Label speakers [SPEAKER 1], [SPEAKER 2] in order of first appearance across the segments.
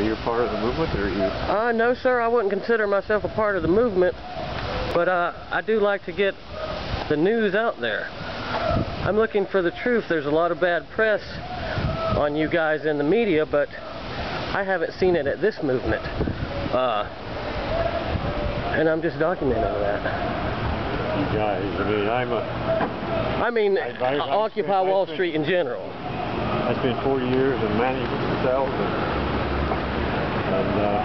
[SPEAKER 1] Are you part of the movement, or are you?
[SPEAKER 2] Uh, no, sir, I wouldn't consider myself a part of the movement, but uh, I do like to get the news out there. I'm looking for the truth. There's a lot of bad press on you guys in the media, but I haven't seen it at this movement. Uh, and I'm just documenting that.
[SPEAKER 1] You guys, I mean, I'm a.
[SPEAKER 2] I mean,
[SPEAKER 1] I- I- I-
[SPEAKER 2] Occupy
[SPEAKER 1] I-
[SPEAKER 2] Wall
[SPEAKER 1] I-
[SPEAKER 2] Street in general.
[SPEAKER 1] I spent 40 years in management myself, and, and uh,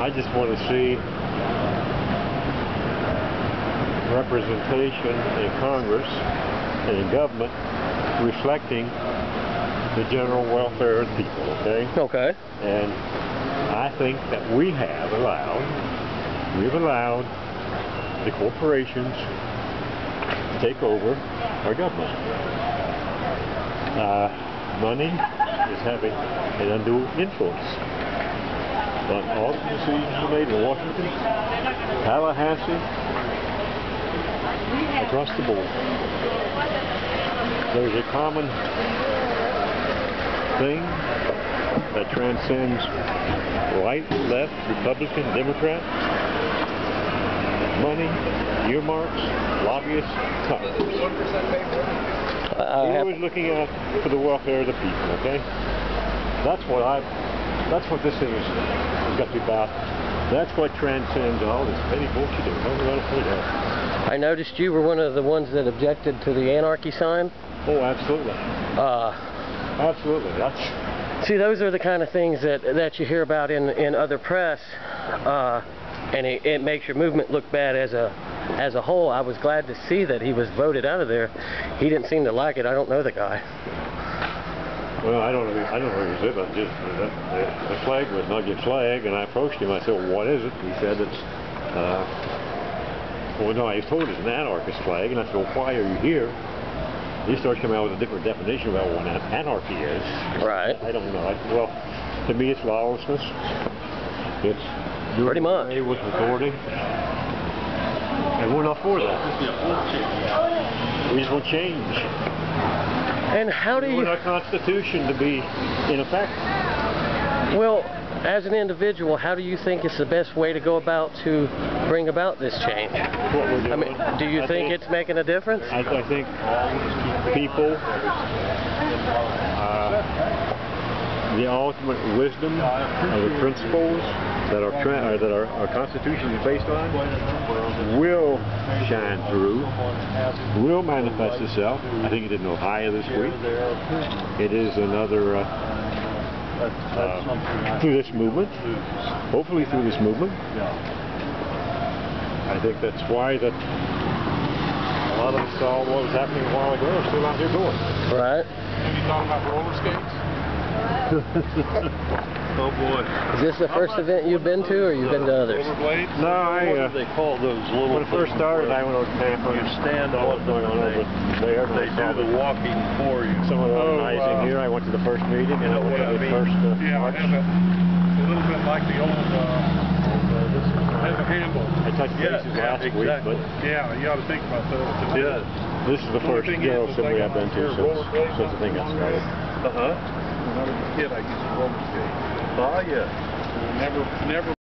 [SPEAKER 1] I just want to see representation in Congress and in government reflecting the general welfare of people, okay?
[SPEAKER 2] Okay.
[SPEAKER 1] And I think that we have allowed, we've allowed the corporations to take over our government. Uh, money is having an undue influence on all the decisions are made in Washington, Tallahassee, across the board. There's a common thing that transcends right, left, Republican, Democrat, money, earmarks, lobbyists, Congress.
[SPEAKER 2] I
[SPEAKER 1] We're always looking out for the welfare of the people, okay? That's what I, that's what this thing is, has got to be about. That's what transcends all this petty bullshit that we're going out.
[SPEAKER 2] I noticed you were one of the ones that objected to the anarchy sign.
[SPEAKER 1] Oh, absolutely.
[SPEAKER 2] Uh,
[SPEAKER 1] Absolutely. That's,
[SPEAKER 2] see, those are the kind of things that that you hear about in in other press, uh, and it, it makes your movement look bad as a as a whole. I was glad to see that he was voted out of there. He didn't seem to like it. I don't know the guy.
[SPEAKER 1] well, I don't know, I don't know where he is, but just, the, the, the flag was Nugget flag, and I approached him. I said, well, what is it? He said it's, uh, well, no, I was told it's an anarchist flag, and I said, well, why are you here? He starts coming out with a different definition about what an- anarchy is.
[SPEAKER 2] Right.
[SPEAKER 1] I don't know. I, well, to me, it's lawlessness. It's
[SPEAKER 2] Pretty much.
[SPEAKER 1] with authority, and we're not for that. We just want change.
[SPEAKER 2] And how do
[SPEAKER 1] We
[SPEAKER 2] you?
[SPEAKER 1] want our Constitution to be in effect.
[SPEAKER 2] Well, as an individual, how do you think it's the best way to go about to bring about this change?
[SPEAKER 1] What we're doing.
[SPEAKER 2] I mean, do you
[SPEAKER 1] I
[SPEAKER 2] think it's making a difference?
[SPEAKER 1] I, I think people, uh, the ultimate wisdom of the principles that our, uh, that our, our Constitution is based on will shine through, will manifest itself. I think it did in Ohio this week. It is another uh, uh, through this movement, hopefully through this movement. I think that's why that a lot of us saw what was happening a while ago are still out there going.
[SPEAKER 2] Right.
[SPEAKER 3] Have you thought about roller skates? oh boy.
[SPEAKER 2] Is this the first event you've been to, or you've been to others?
[SPEAKER 3] Rollerblades?
[SPEAKER 1] No, I,
[SPEAKER 3] What
[SPEAKER 1] uh,
[SPEAKER 3] do they call those little
[SPEAKER 1] when it first
[SPEAKER 3] things
[SPEAKER 1] started, I went over to Tampa.
[SPEAKER 3] You stand
[SPEAKER 1] saw
[SPEAKER 3] on
[SPEAKER 1] what's going on
[SPEAKER 3] them
[SPEAKER 1] over
[SPEAKER 3] and
[SPEAKER 1] there. and
[SPEAKER 3] They
[SPEAKER 1] saw
[SPEAKER 3] do the walking for you.
[SPEAKER 1] Some of the
[SPEAKER 3] Oh,
[SPEAKER 1] organizing
[SPEAKER 3] uh,
[SPEAKER 1] here. I went to the first meeting and I
[SPEAKER 3] know
[SPEAKER 1] went to the first uh,
[SPEAKER 3] Yeah,
[SPEAKER 1] march.
[SPEAKER 3] have a, a little bit like the old, uh, have a handle.
[SPEAKER 1] I touched
[SPEAKER 3] Yeah,
[SPEAKER 1] bases
[SPEAKER 3] yeah,
[SPEAKER 1] last week, but
[SPEAKER 3] Yeah, you ought to think about that. Yeah.
[SPEAKER 1] this is the
[SPEAKER 3] The
[SPEAKER 1] first
[SPEAKER 3] thing is,
[SPEAKER 1] general
[SPEAKER 3] is
[SPEAKER 1] assembly I've been to since, since the thing got started.
[SPEAKER 3] Uh-huh. When I was a kid, I used to roller skate. Ah, yes. Never, never